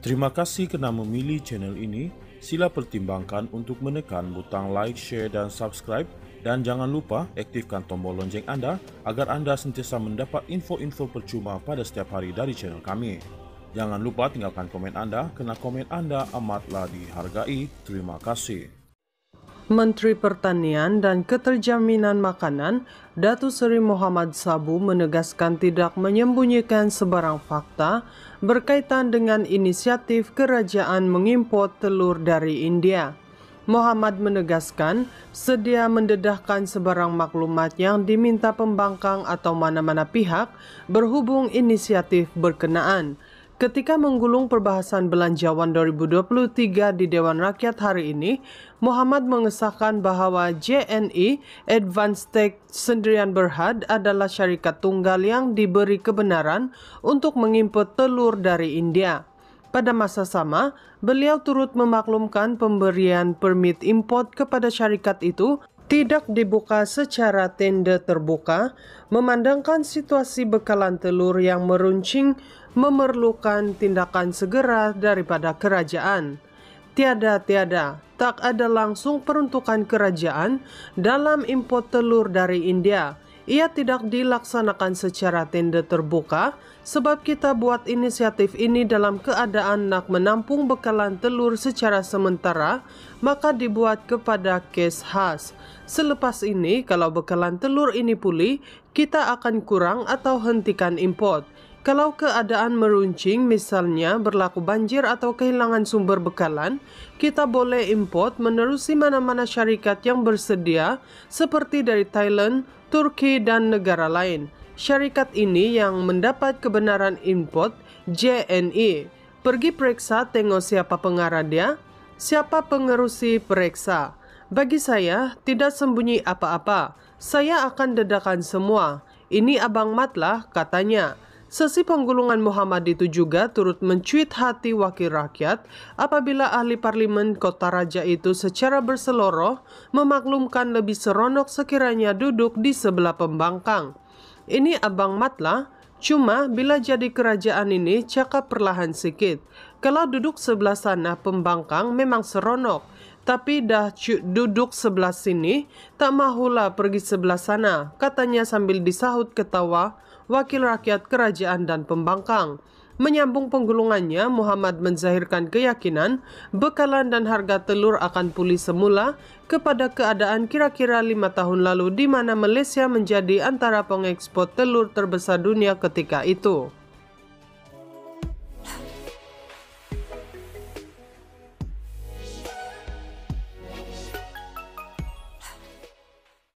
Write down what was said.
Terima kasih kerana memilih channel ini. Sila pertimbangkan untuk menekan butang like, share dan subscribe dan jangan lupa aktifkan tombol lonceng anda agar anda sentiasa mendapat info-info percuma pada setiap hari dari channel kami. Jangan lupa tinggalkan komen anda kerana komen anda amatlah dihargai. Terima kasih. Menteri Pertanian dan Keterjaminan Makanan Datu Seri Muhammad Sabu menegaskan tidak menyembunyikan sebarang fakta berkaitan dengan inisiatif kerajaan mengimport telur dari India. Muhammad menegaskan sedia mendedahkan sebarang maklumat yang diminta pembangkang atau mana-mana pihak berhubung inisiatif berkenaan Ketika menggulung perbahasan belanjawan 2023 di Dewan Rakyat hari ini, Muhammad mengesahkan bahawa JNE Advanced Tech Sendirian Berhad adalah syarikat tunggal yang diberi kebenaran untuk mengimport telur dari India. Pada masa sama, beliau turut memaklumkan pemberian permit import kepada syarikat itu tidak dibuka secara tender terbuka, memandangkan situasi bekalan telur yang meruncing memerlukan tindakan segera daripada kerajaan. Tiada-tiada, tak ada langsung peruntukan kerajaan dalam import telur dari India. Ia tidak dilaksanakan secara tender terbuka sebab kita buat inisiatif ini dalam keadaan nak menampung bekalan telur secara sementara maka dibuat kepada kes khas. Selepas ini, kalau bekalan telur ini pulih, kita akan kurang atau hentikan import. Kalau keadaan meruncing, misalnya berlaku banjir atau kehilangan sumber bekalan, kita boleh import menerusi mana-mana syarikat yang bersedia seperti dari Thailand, Turki dan negara lain. Syarikat ini yang mendapat kebenaran import JNE. Pergi periksa tengok siapa pengarah dia, siapa pengerusi periksa. Bagi saya, tidak sembunyi apa-apa. Saya akan dedakan semua. Ini Abang Mat lah, katanya. Sesi penggulungan Muhammad itu juga turut mencuit hati wakil rakyat apabila ahli parlimen kota raja itu secara berseloroh memaklumkan lebih seronok sekiranya duduk di sebelah pembangkang. Ini Abang Matlah, cuma bila jadi kerajaan ini cakap perlahan sikit. Kalau duduk sebelah sana pembangkang memang seronok, tapi dah duduk sebelah sini tak mahulah pergi sebelah sana, katanya sambil disahut ketawa wakil rakyat kerajaan dan pembangkang. Menyambung penggulungannya, Muhammad menzahirkan keyakinan bekalan dan harga telur akan pulih semula kepada keadaan kira-kira lima tahun lalu di mana Malaysia menjadi antara pengekspor telur terbesar dunia ketika itu.